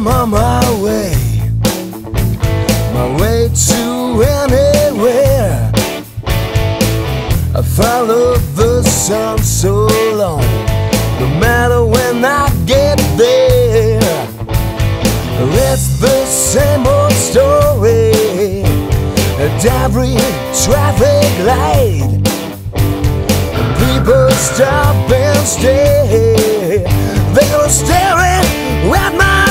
I'm on my way, my way to anywhere. I follow the sun so long, no matter when I get there. It's the same old story at every traffic light. People stop and stare. They're staring at my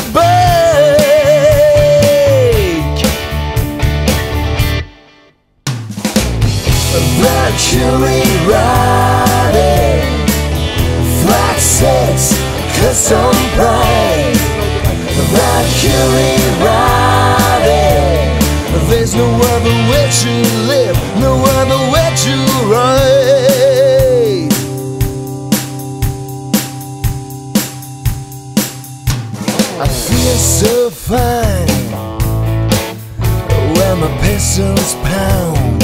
no other way to ride. I feel so fine when my pistols pound.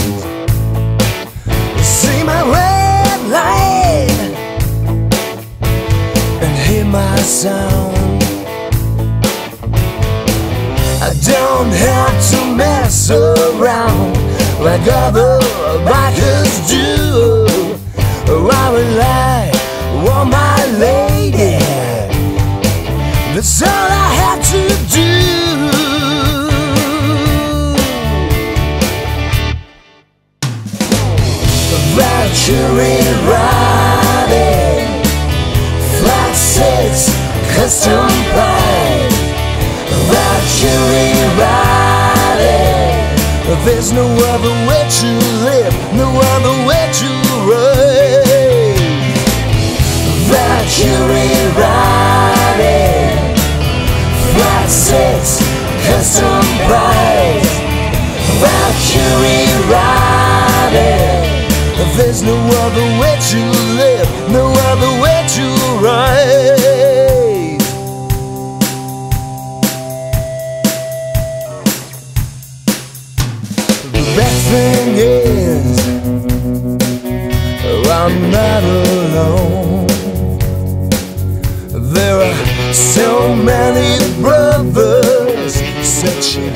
See my red light and hear my sound. I don't have to mess around like other bikers do. I rely on my lady. That's all I have to do. Valkyrie riding, flat six, custom there's no other way to live, no other way to ride. Valkyrie riding, flat six, custom pride. Valkyrie riding. There's no other way to live, no other way to ride. Best thing is, I'm not alone. There are so many brothers searching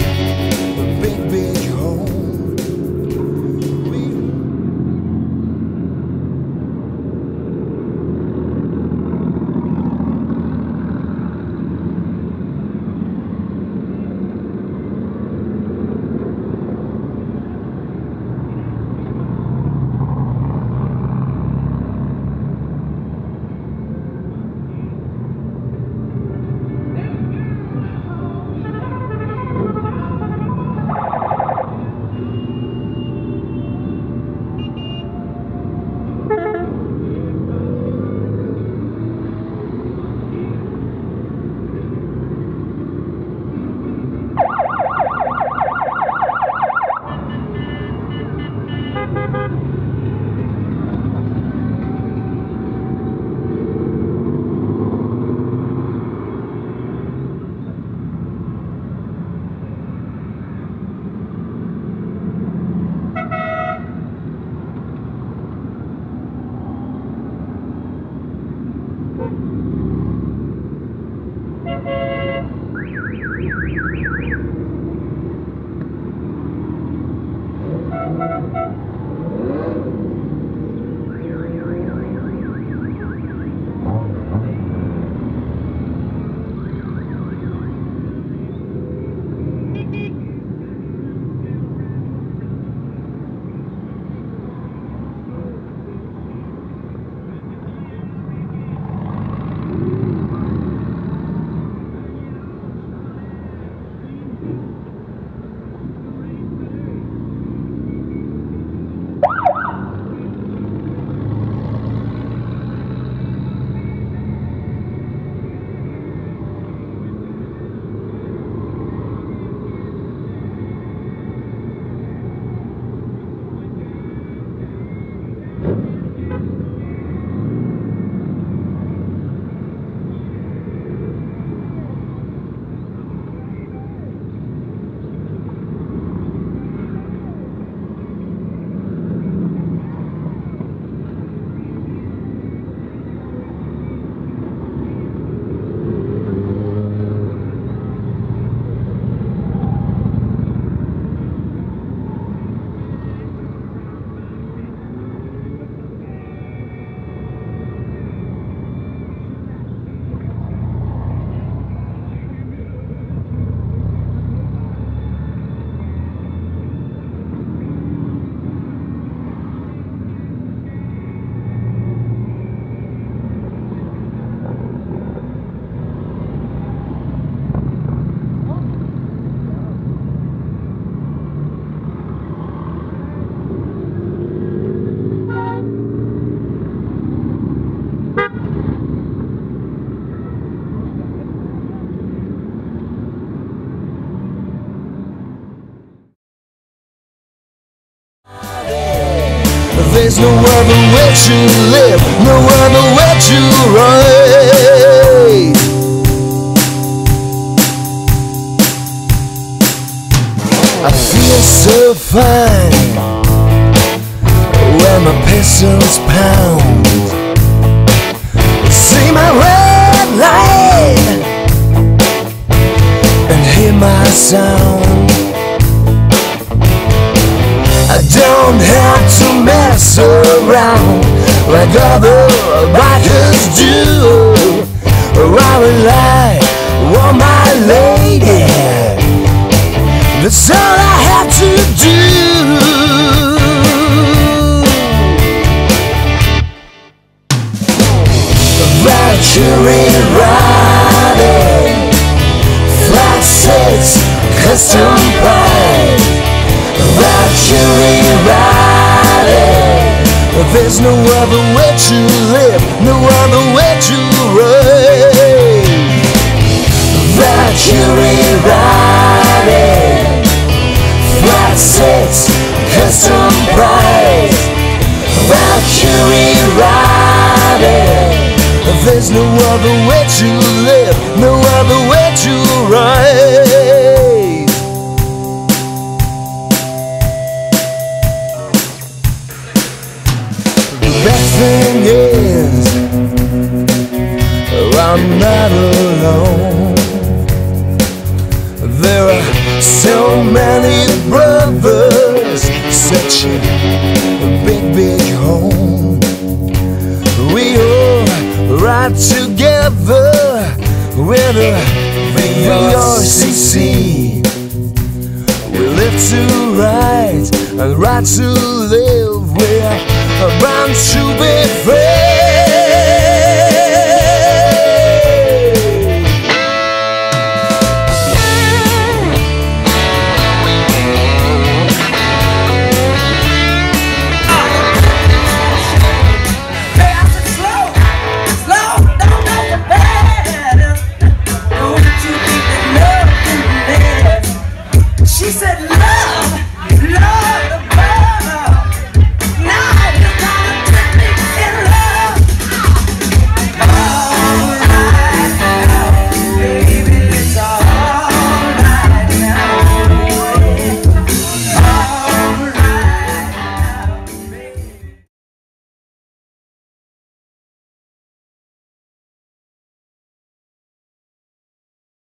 There's no other way to live, no other way to ride. I feel so fine when my pistols like other bikers do. I rely on my lady. That's all I have to do. Valkyrie riding, flat six, custom pride. Riding. There's no other way to live, no other way to ride. Valkyrie riding, flat six, custom price. Valkyrie riding. There's no other way to live, no other way to ride.